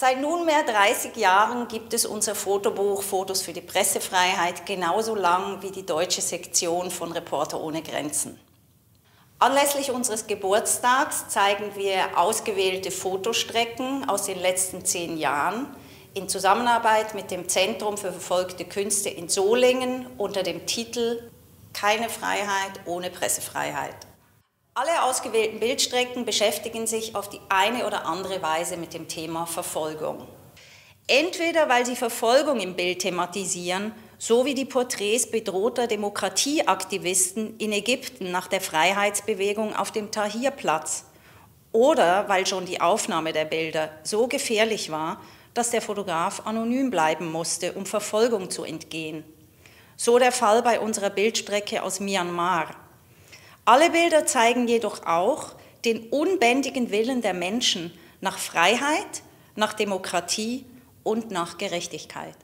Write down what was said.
Seit nunmehr 30 Jahren gibt es unser Fotobuch Fotos für die Pressefreiheit genauso lang wie die deutsche Sektion von Reporter ohne Grenzen. Anlässlich unseres Geburtstags zeigen wir ausgewählte Fotostrecken aus den letzten zehn Jahren in Zusammenarbeit mit dem Zentrum für verfolgte Künste in Solingen unter dem Titel Keine Freiheit ohne Pressefreiheit. Alle ausgewählten Bildstrecken beschäftigen sich auf die eine oder andere Weise mit dem Thema Verfolgung. Entweder weil sie Verfolgung im Bild thematisieren, so wie die Porträts bedrohter Demokratieaktivisten in Ägypten nach der Freiheitsbewegung auf dem Tahrirplatz, oder weil schon die Aufnahme der Bilder so gefährlich war, dass der Fotograf anonym bleiben musste, um Verfolgung zu entgehen. So der Fall bei unserer Bildstrecke aus Myanmar. Alle Bilder zeigen jedoch auch den unbändigen Willen der Menschen nach Freiheit, nach Demokratie und nach Gerechtigkeit.